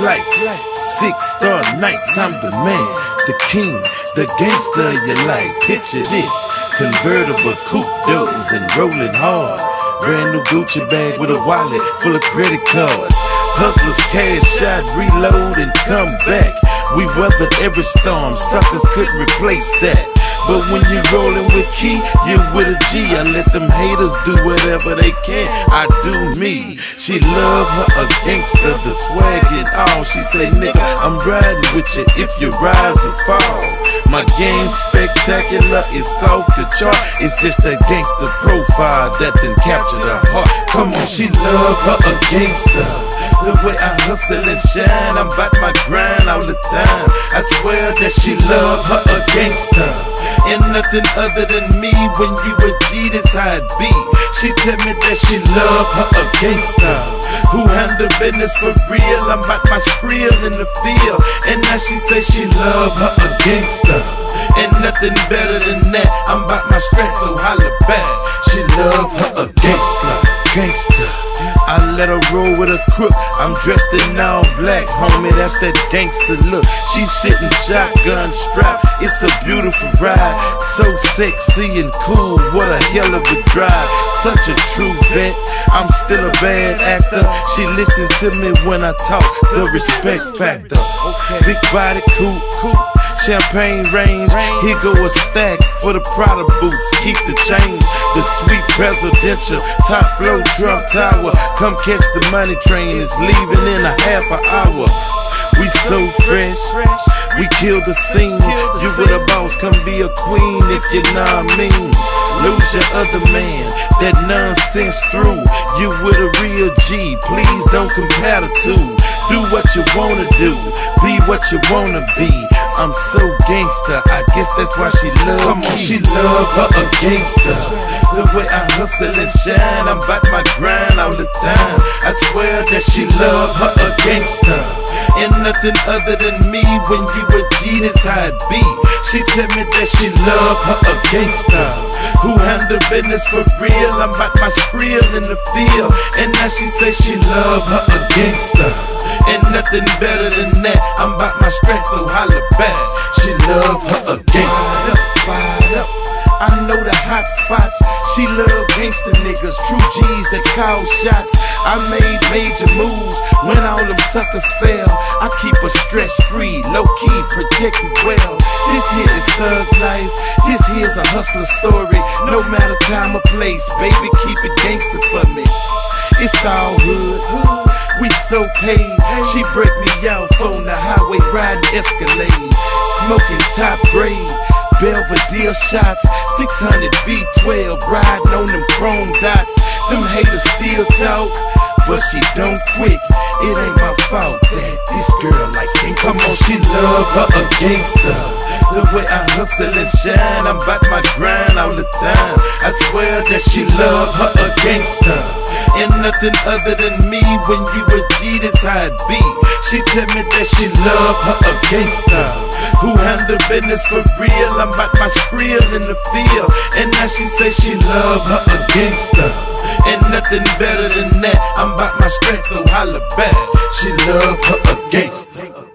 fresh flights, six star nights. I'm the man, the king, the gangster you like. Picture this convertible coupe doors and rolling hard. Brand new Gucci bag with a wallet full of credit cards. Hustlers cash out, reload and come back. We weathered every storm, suckers couldn't replace that. But when you rollin' with Key, you with a G. I let them haters do whatever they can. I do me. She love her a gangster, the swag and all. She say, nigga, I'm riding with you if you rise or fall. My game's spectacular, it's off the chart. It's just a gangster profile that then captured her heart. Come on, she love her a gangster. The way I hustle and shine, I'm about my grind all the time. I swear that she love her a gangster. And nothing other than me when you a G, that's how it be. She tell me that she love her a gangster. Who handle business for real, I'm about my skrill in the field. And now she say she love her a gangster. And nothing better than that, I'm about my stretch, so holla back. She love her a gangster, gangster. Let her roll with a crook. I'm dressed in all black, homie. That's that gangster look. She's sitting shotgun strap. It's a beautiful ride. So sexy and cool. What a hell of a drive. Such a true vet. I'm still a bad actor. She listen to me when I talk. The respect factor. Big body, cool, cool. Champagne range, here go a stack for the Prada boots. Keep the change, the sweet presidential top flow Trump Tower. Come catch the money train, it's leaving in a half an hour. We so fresh, we kill the scene. You with a boss, come be a queen if you know I mean. Lose your other man, that nonsense through. You with a real G, please don't compare the two. Do what you wanna do, be what you wanna be. I'm so gangster, I guess that's why she love Come on, she love her a gangster. The way I hustle and shine, I'm about my grind all the time. I swear that she love her a gangster. And nothing other than me when you a G, that's how it be. She tell me that she love her a gangster. Who handle business for real, I'm about my skrill in the field. And now she say she love her a gangster. And nothing better than that, I'm about my stretch, so holla back. She love her a gangster. I know the hot spots. She love gangster niggas, true G's that call shots. I made major moves when all them suckers fell. I keep her stress free, low key, protected well. This here is thug life. This here's a hustler story. No matter time or place, baby, keep it gangster for me. It's all hood. We so paid. She break me out on the highway riding Escalade, smoking top grade. Belvedere shots, 600 V12, riding on them chrome dots. Them haters still talk, but she don't quit. It ain't my fault that this girl like ain't come on, she love her a gangster. The way I hustle and shine, I'm about my grind all the time. I swear that she love her a gangster. Nothing other than me when you a G, that's how it be. She tell me that she love her a gangster. Who handle business for real, I'm about my skrill in the field. And now she say she love her a gangster. And nothing better than that, I'm about my strength, so holla back. She love her a gangster.